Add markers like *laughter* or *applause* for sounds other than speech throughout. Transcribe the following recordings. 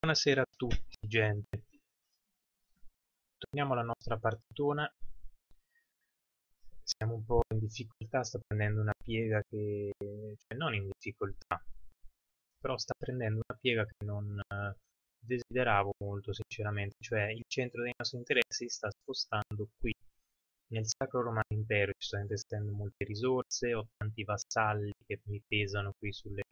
Buonasera a tutti, gente. Torniamo alla nostra partitona. Siamo un po' in difficoltà, sta prendendo una piega che... cioè non in difficoltà, però sta prendendo una piega che non eh, desideravo molto sinceramente, cioè il centro dei nostri interessi sta spostando qui nel Sacro Romano Impero, ci sto investendo molte risorse, ho tanti vassalli che mi pesano qui sulle,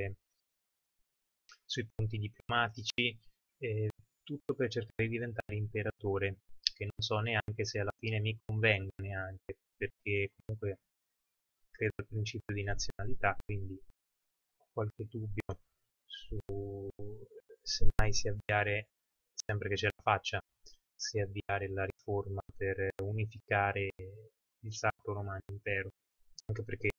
sui punti diplomatici, eh, tutto per cercare di diventare imperatore, che non so neanche se alla fine mi convenga neanche, perché comunque credo al principio di nazionalità, quindi ho qualche dubbio su se mai si avviare, sempre che ce la faccia, si avviare la riforma per unificare il Sacro Romano Impero, anche perché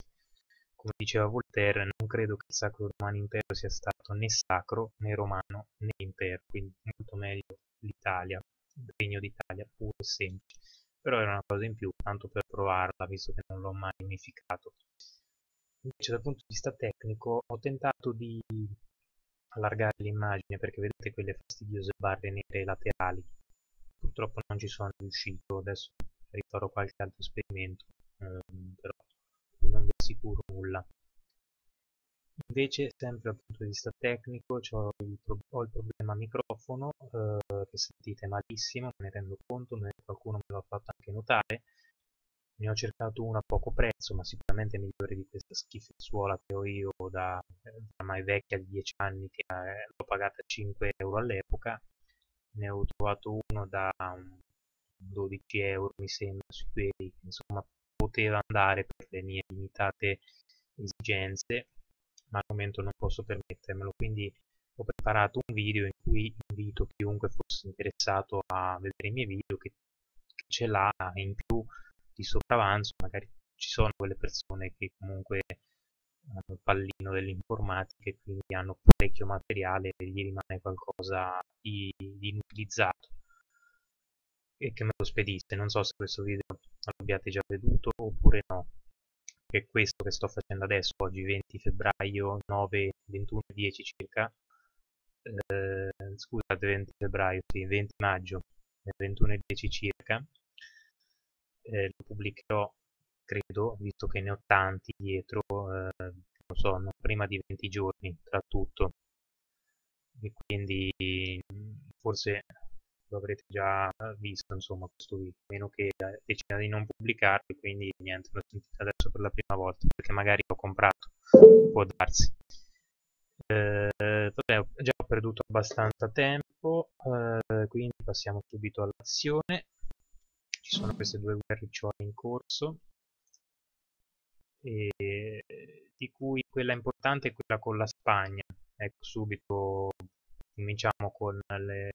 come diceva Voltaire, non credo che il Sacro Romano Impero sia stato né sacro né romano né impero, quindi molto meglio l'Italia, il regno d'Italia, puro e semplice. Però era una cosa in più, tanto per provarla, visto che non l'ho mai unificato. Invece dal punto di vista tecnico ho tentato di allargare l'immagine perché vedete quelle fastidiose barre nere laterali. Purtroppo non ci sono riuscito, adesso rifarò qualche altro esperimento, ehm, però assicuro nulla. Invece, sempre dal punto di vista tecnico, ho il, ho il problema microfono, eh, che sentite malissimo, me ne rendo conto, qualcuno me l'ha fatto anche notare. Ne ho cercato uno a poco prezzo, ma sicuramente migliore di questa schifezzuola che ho io da ormai vecchia di 10 anni, che eh, l'ho pagata 5 euro all'epoca. Ne ho trovato uno da 12 euro, mi sembra, su eBay, insomma poteva andare per le mie limitate esigenze ma al momento non posso permettermelo. Quindi ho preparato un video in cui invito chiunque fosse interessato a vedere i miei video che, che ce l'ha in più di sopravanzo magari ci sono quelle persone che comunque hanno il pallino dell'informatica e quindi hanno parecchio materiale e gli rimane qualcosa di, di inutilizzato e che me lo spedisse non so se questo video l'abbiate già veduto oppure no? Che è questo che sto facendo adesso oggi 20 febbraio 9 21 10 circa. Eh, scusate 20 febbraio sì 20 maggio 21 10 circa. Eh, lo pubblicherò credo visto che ne ho tanti dietro eh, non so non prima di 20 giorni tra tutto. E quindi forse lo avrete già visto insomma questo video meno che decida di non pubblicarlo quindi niente lo sentite adesso per la prima volta perché magari l'ho comprato può darsi. Eh, vabbè, già perduto abbastanza tempo eh, quindi passiamo subito all'azione. Ci sono queste due guerricciole in corso e, di cui quella importante è quella con la Spagna. Ecco subito cominciamo con le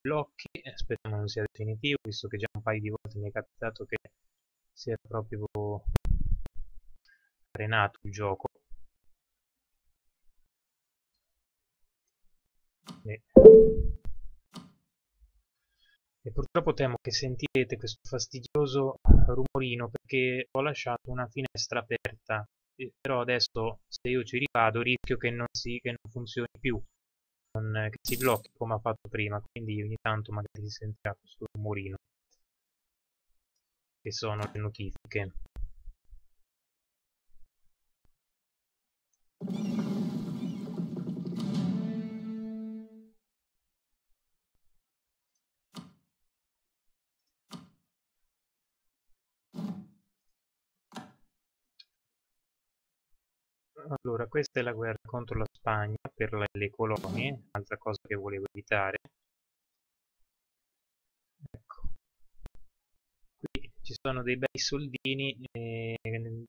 blocchi speriamo non sia definitivo visto che già un paio di volte mi è capitato che sia proprio arenato il gioco. E, e purtroppo temo che sentirete questo fastidioso rumorino perché ho lasciato una finestra aperta però adesso se io ci rivado rischio che non, si, che non funzioni più non, che si blocchi come ha fatto prima quindi ogni tanto magari si sentirà questo rumorino. Che sono le notifiche Allora, questa è la guerra contro la Spagna per le colonie, altra cosa che volevo evitare. Ecco. Qui ci sono dei bei soldini, e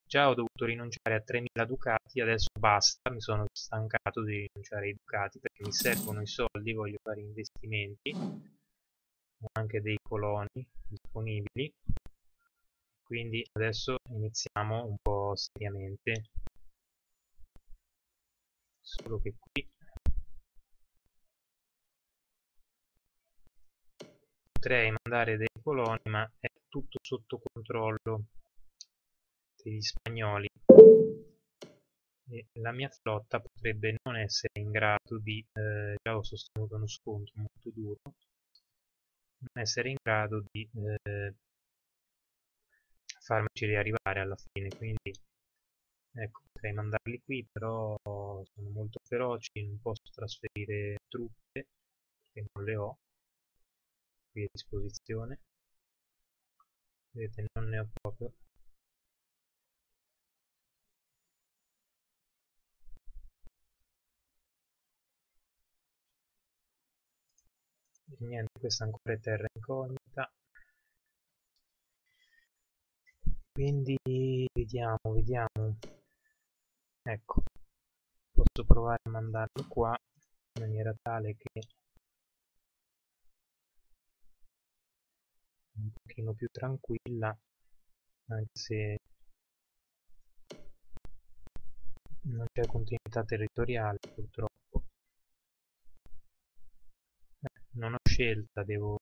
già ho dovuto rinunciare a 3.000 ducati, adesso basta, mi sono stancato di rinunciare ai ducati perché mi servono i soldi, voglio fare investimenti. Ho anche dei coloni disponibili, quindi adesso iniziamo un po' seriamente solo che qui potrei mandare dei coloni ma è tutto sotto controllo degli spagnoli. E la mia flotta potrebbe non essere in grado di, eh, già ho sostenuto uno scontro molto duro, non essere in grado di eh, farmici riarrivare alla fine, quindi ecco, potrei mandarli qui, però sono molto feroci, non posso trasferire truppe, perché non le ho qui a disposizione, vedete non ne ho proprio. E niente questa ancora è terra incognita. Quindi vediamo vediamo ecco posso provare a mandarlo qua in maniera tale che un pochino più tranquilla anche se non c'è continuità territoriale purtroppo. Eh, non ho scelta devo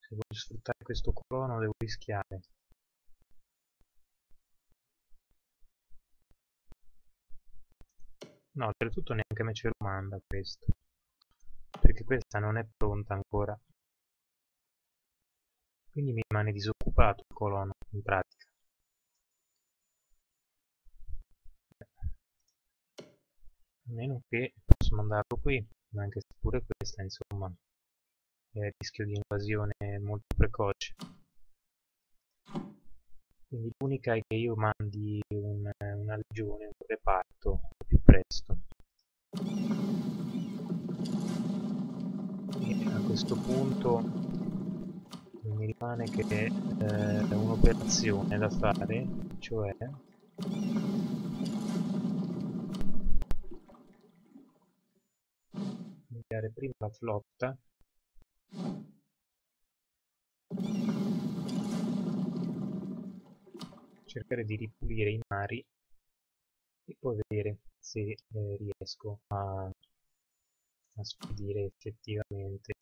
se voglio sfruttare questo colono devo rischiare no oltretutto neanche me ce lo manda questo. Perché questa non è pronta ancora. Quindi mi rimane disoccupato il colono in pratica. A meno che posso mandarlo qui anche se pure questa insomma è a rischio di invasione molto precoce. Quindi l'unica è che io mandi un, una legione, un reparto presto. E a questo punto mi rimane che eh, un'operazione da fare cioè inviare prima la flotta cercare di ripulire i mari e poi vedere se eh, riesco a, a spedire effettivamente.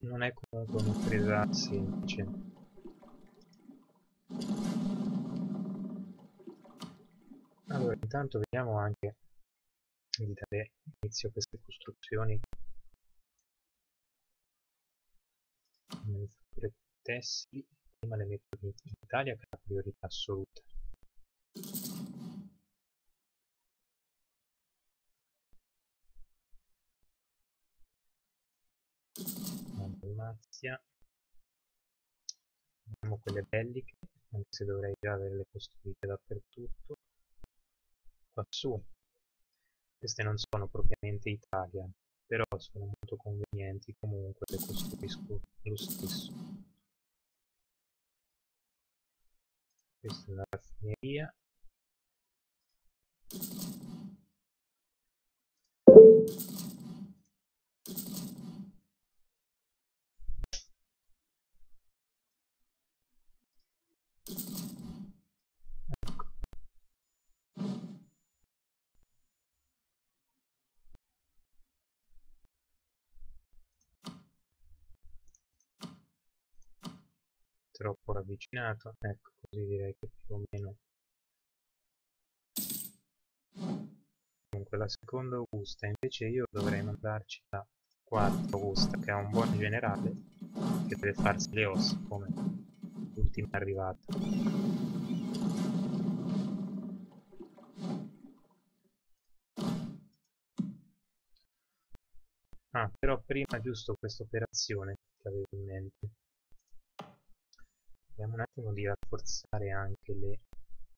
Non è comunque un'impresa semplice. Allora intanto vediamo anche di dare inizio a queste costruzioni. Manifatture tessili prima le metto in Italia che è la priorità assoluta. Dalmazia. Abbiamo quelle belliche anche se dovrei già averle costruite dappertutto. Quassù queste non sono propriamente Italia però sono molto convenienti comunque le costruisco lo stesso. Questa è la raffineria troppo ravvicinato ecco così direi che più o meno. Comunque la seconda Augusta invece io dovrei mandarci la quarta Augusta che è un buon generale che deve farsi le ossa come l'ultima arrivata. Ah però prima giusto questa operazione che avevo in mente Vediamo un attimo di rafforzare anche le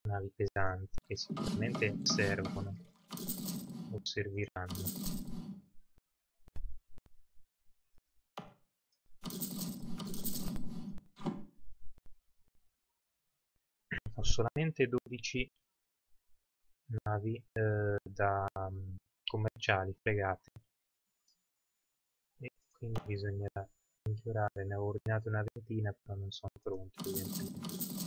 navi pesanti che sicuramente servono o serviranno. Ho solamente 12 navi eh, da um, commerciali fregate e quindi bisognerà migliorare, ne ho ordinato una ventina, però non sono pronti evidentemente.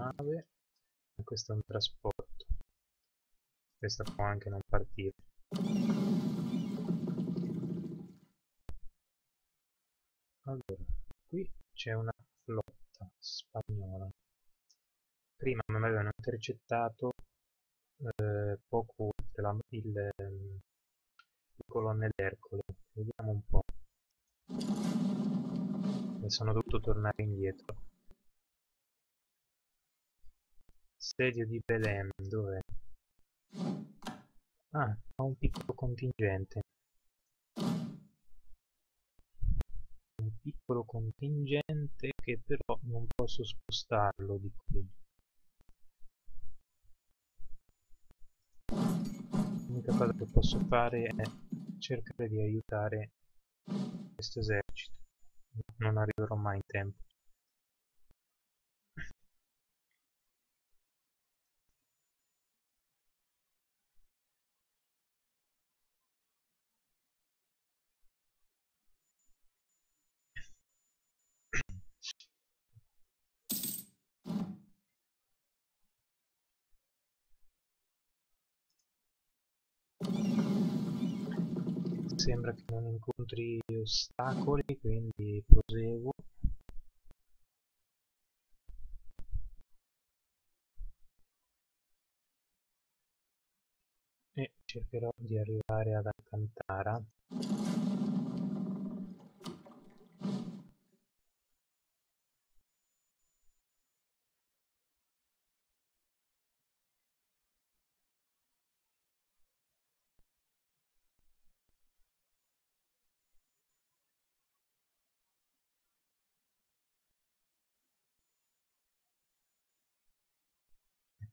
nave e questo è un trasporto. Questa può anche non partire. Allora qui c'è una flotta spagnola. Prima mi avevano intercettato eh, poco oltre la, il, ehm, il colonnello Ercole. Vediamo un po' e sono dovuto tornare indietro. Sedio di Belém dov'è? ah, ha un piccolo contingente. Un piccolo contingente che però non posso spostarlo di qui l'unica cosa che posso fare è cercare di aiutare questo esercito. Non arriverò mai in tempo sembra che non incontri ostacoli quindi proseguo. E cercherò di arrivare ad Alcantara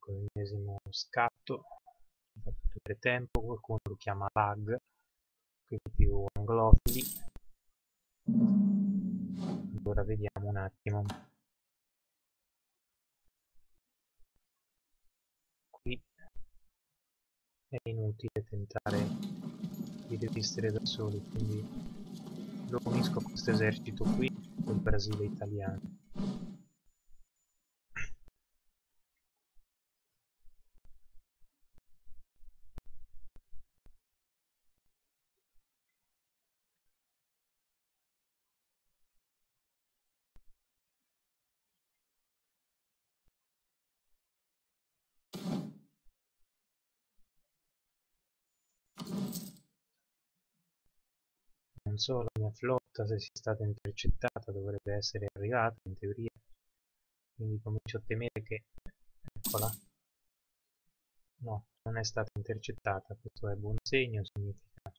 ecco l'ennesimo scatto fa tempo qualcuno lo chiama lag quindi più anglofili. Allora vediamo un attimo. Qui è inutile tentare di resistere da soli quindi lo unisco a questo esercito qui del Brasile italiano so la mia flotta se sia stata intercettata dovrebbe essere arrivata in teoria. Quindi comincio a temere che eccola. No non è stata intercettata questo è buon segno significa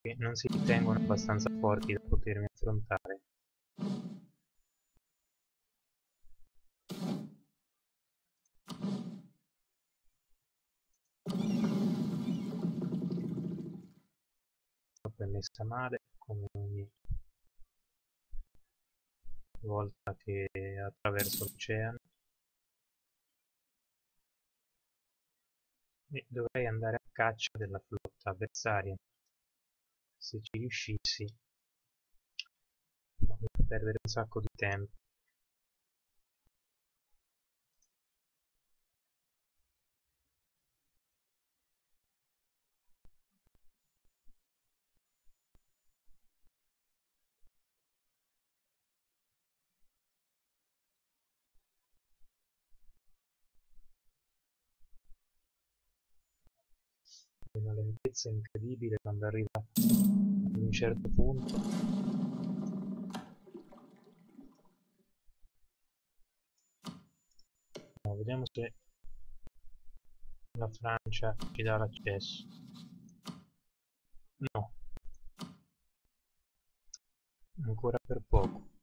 che non si ritengono abbastanza forti da potermi affrontare è messa male come ogni volta che attraverso l'oceano. E dovrei andare a caccia della flotta avversaria. Se ci riuscissi ho perdere un sacco di tempo una lentezza incredibile quando arriva ad un certo punto. No, vediamo se la Francia ci dà l'accesso. No. Ancora per poco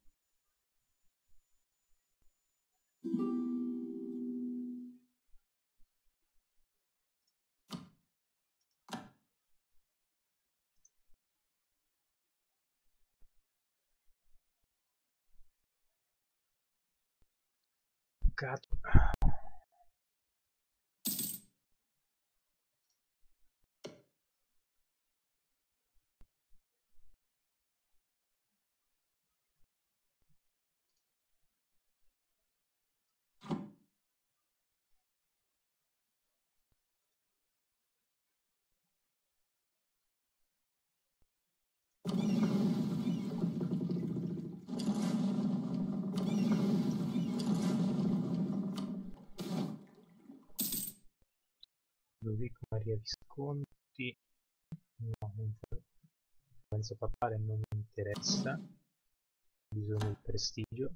gato. Ludovico Maria Visconti? No, influenza papale non mi interessa. Bisogno del prestigio.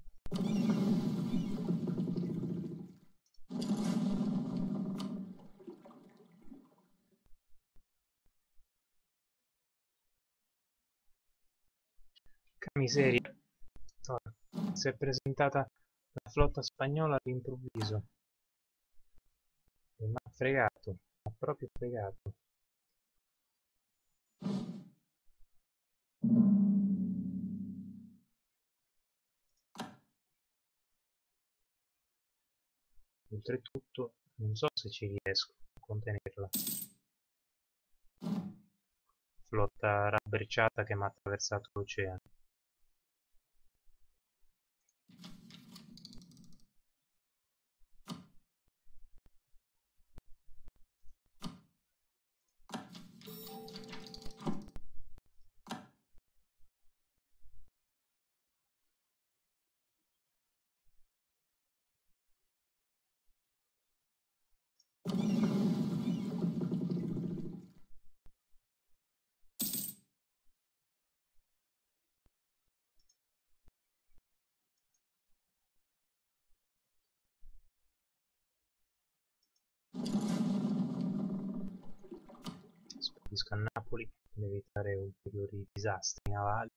Miseria. Si è presentata la flotta spagnola all'improvviso. Mi ha fregato proprio fregato. Oltretutto non so se ci riesco a contenerla. Flotta rabberciata che mi ha attraversato l'oceano spedisco a Napoli per evitare ulteriori disastri navali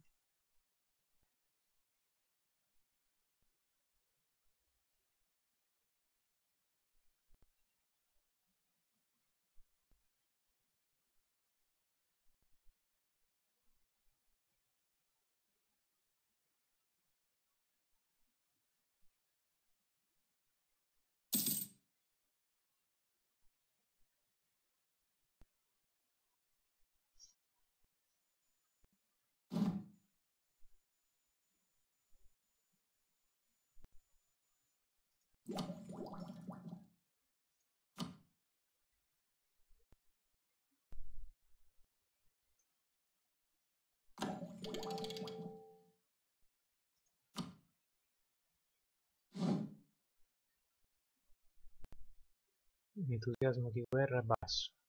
Entusiasmo di guerra basso.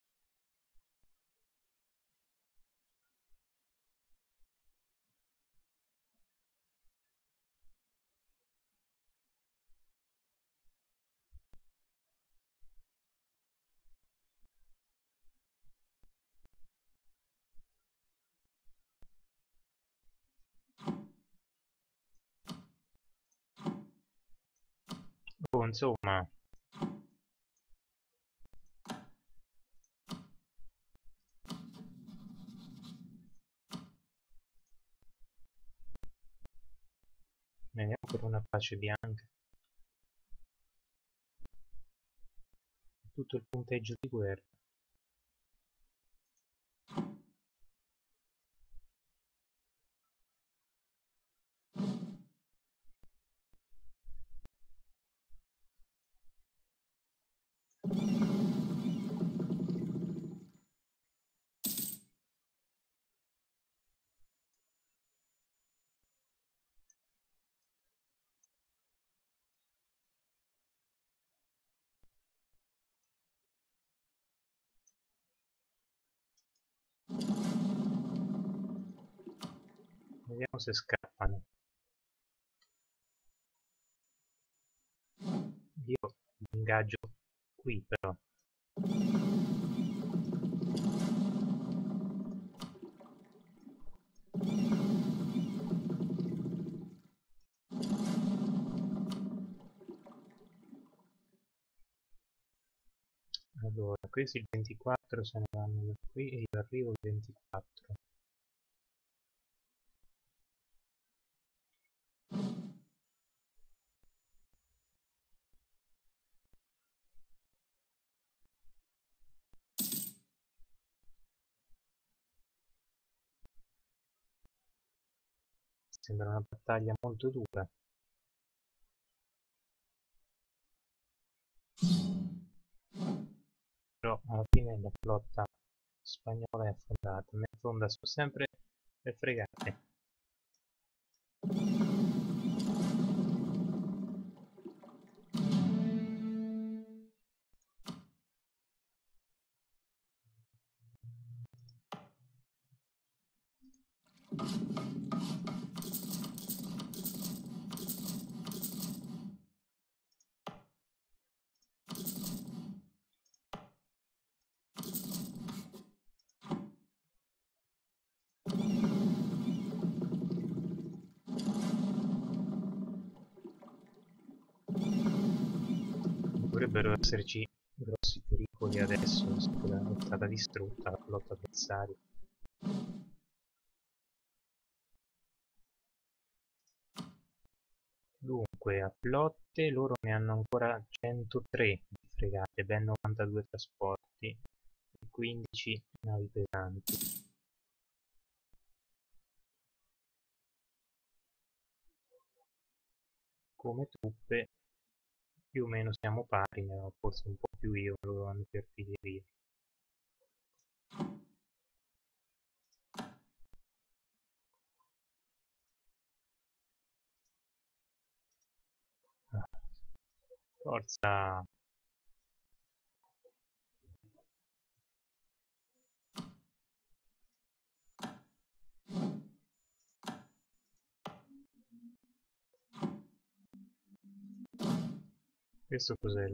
Insomma, Vediamo per una pace bianca. Tutto il punteggio di guerra. Vediamo se scappano. Io ingaggio qui però. Allora, questi il 24 se ne vanno da qui e io arrivo il 24. Sembra una battaglia molto dura. Però alla fine la flotta spagnola è affondata, me affonda sono sempre le fregate. Dovrebbero esserci grossi pericoli adesso, è stata distrutta la flotta avversaria. Dunque, a flotte loro ne hanno ancora 103 di fregate, ben 92 trasporti e 15 navi pesanti. Come truppe più o meno siamo pari, ne ho forse un po' più io, loro hanno più artiglieria. Ah. Forza! Questo cos'è il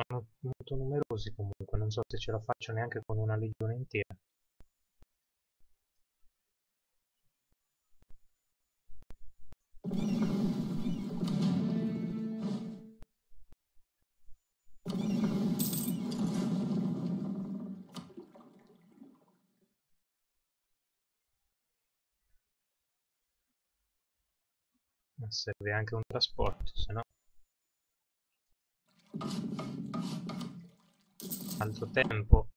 Sono molto numerosi comunque, non so se ce la faccio neanche con una legione intera. Ma serve anche un trasporto, se no... altro tempo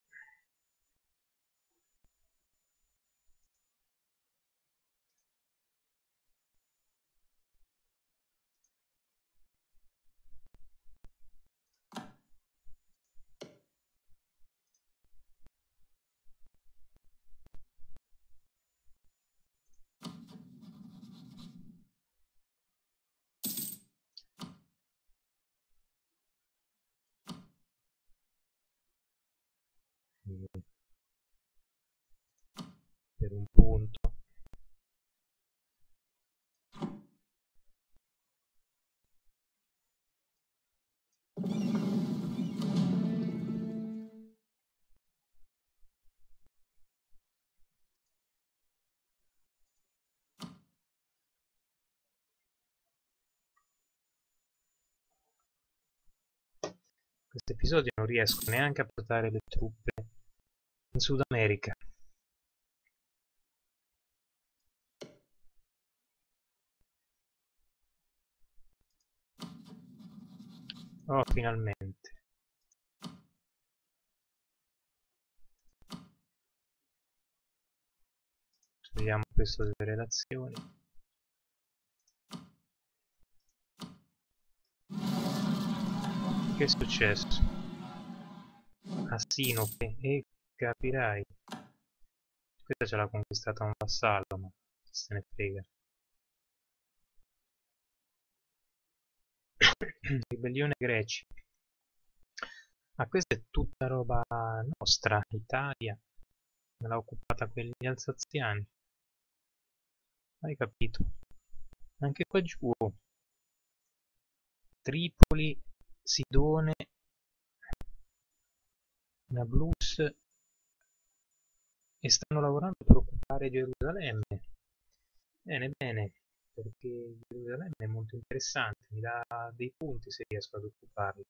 questo episodio non riesco neanche a portare le truppe in Sud America Oh, finalmente. Vediamo questo delle relazioni. Che è successo? Assinope, e capirai. Questa ce l'ha conquistata un vassallo, ma se ne frega. *coughs* ribellione greci ma questa è tutta roba nostra Italia me l'ha occupata quegli alsaziani hai capito anche qua giù Tripoli Sidone Nablus e stanno lavorando per occupare Gerusalemme bene bene perché Gerusalemme è molto interessante, mi dà dei punti se riesco ad occuparlo.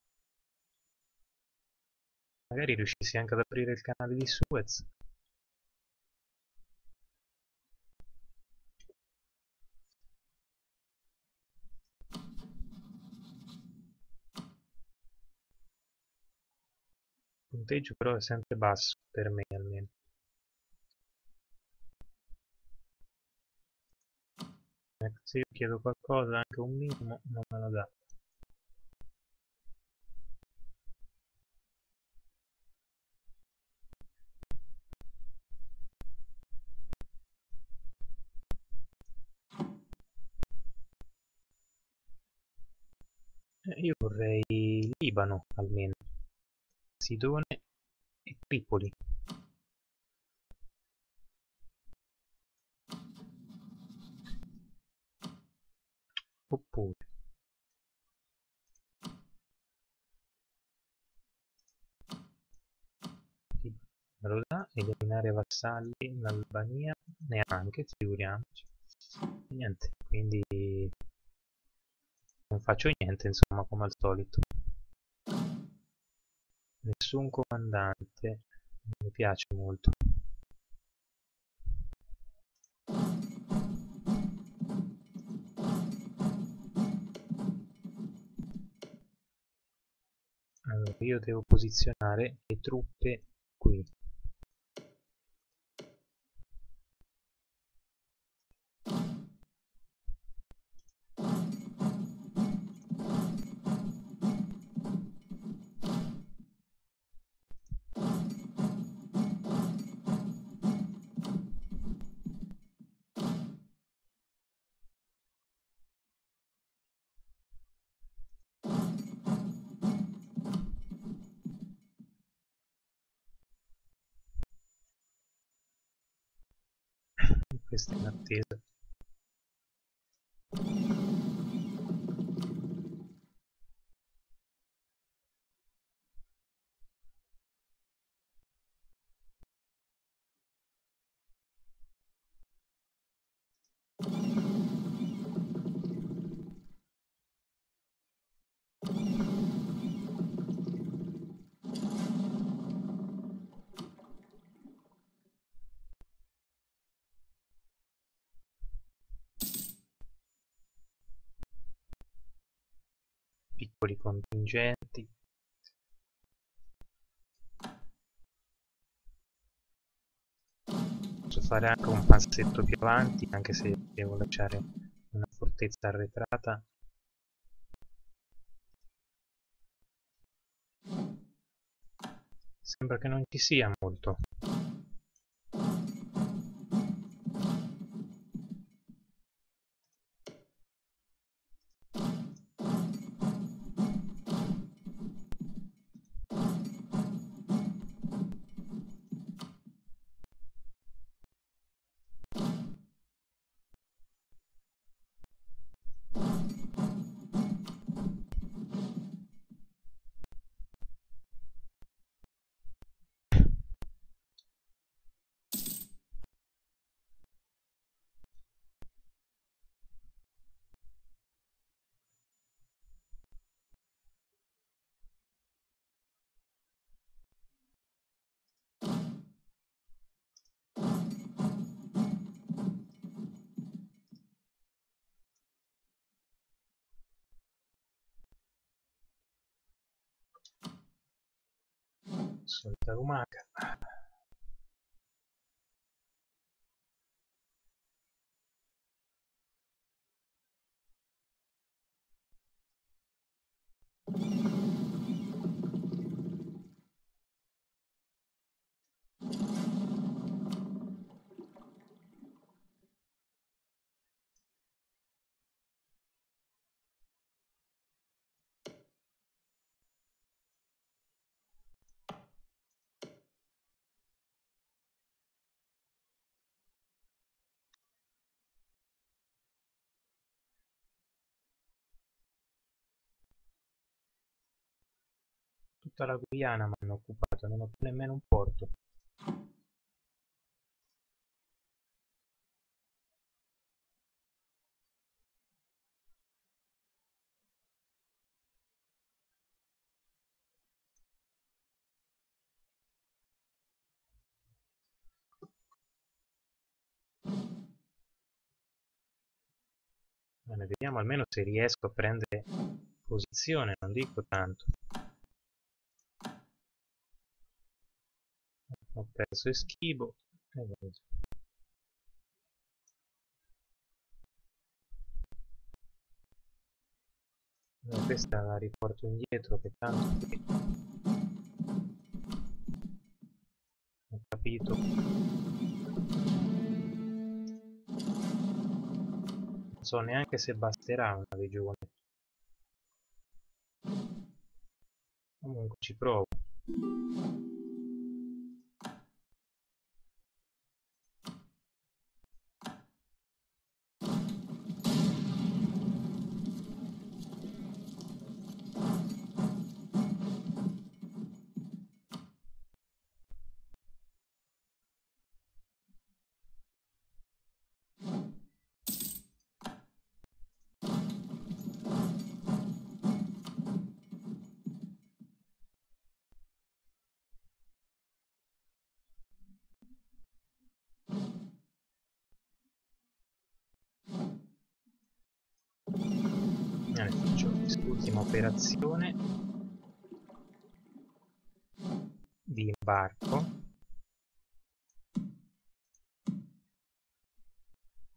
Magari riuscissi anche ad aprire il canale di Suez. punteggio però è sempre basso, per me almeno. Ecco, se io chiedo qualcosa, anche un minimo, non me lo dà. Eh, io vorrei Libano almeno. Sidone e Tripoli. Oppure me lo dà, eliminare vassalli in Albania, neanche, figuriamoci. Niente, quindi non faccio niente, insomma, come al solito. Nessun comandante, non mi piace molto. Allora, io devo posizionare le truppe qui questa contingenti. Posso fare anche un passetto più avanti anche se devo lasciare una fortezza arretrata. Sembra che non ci sia molto Solitado então, Maca. Tutta la Guyana mi hanno occupato, non ho più nemmeno un porto. Vediamo almeno se riesco a prendere posizione, non dico tanto. Ho perso Eschibo e vabbè. questa la riporto indietro che tanto qui ho capito. Non so neanche se basterà una legione. Comunque ci provo Adesso faccio quest'ultima operazione. Di imbarco.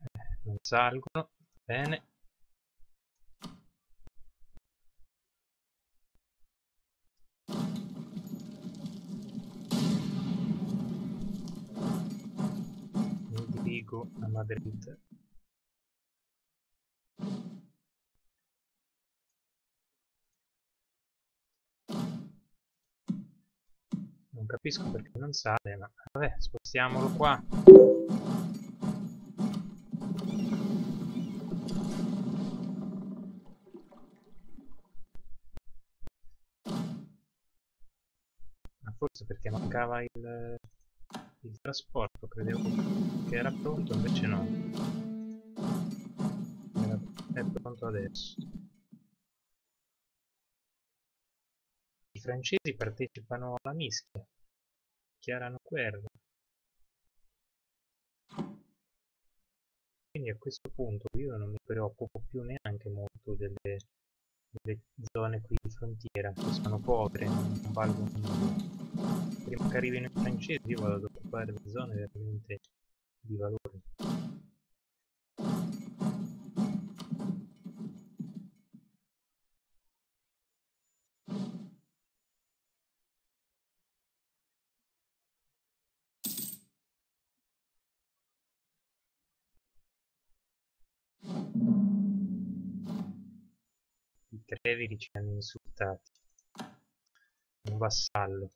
Eh, non salgono. Bene. Mi dirigo a Madrid non capisco perché non sale ma vabbè spostiamolo qua. Ma forse perché mancava il, il trasporto credevo che era pronto invece no. Era, è pronto adesso. I francesi partecipano alla mischia dichiarano guerra. Quindi a questo punto io non mi preoccupo più neanche molto delle, delle zone qui di frontiera, che sono povere, non valgono nulla. Prima che arrivino i francesi io vado ad occupare le zone veramente di valore. Treviri ci hanno insultati. Un vassallo.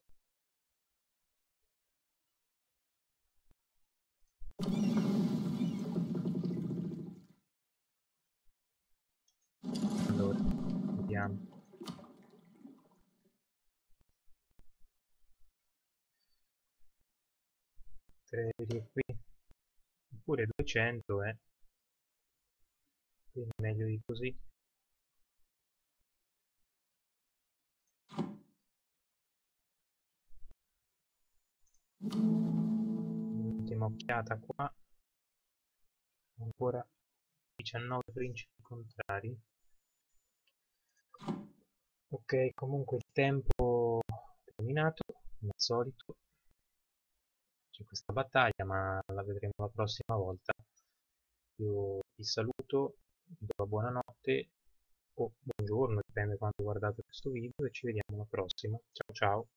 Allora, vediamo. Treviri qui. Oppure 200, eh. Quindi meglio di così. Ultima occhiata qua. Ancora 19 principi contrari. Ok, comunque il tempo è terminato, come al solito. C'è questa battaglia, ma la vedremo la prossima volta. Io vi saluto, buonanotte o buongiorno, dipende quando guardate questo video e ci vediamo alla prossima. Ciao ciao!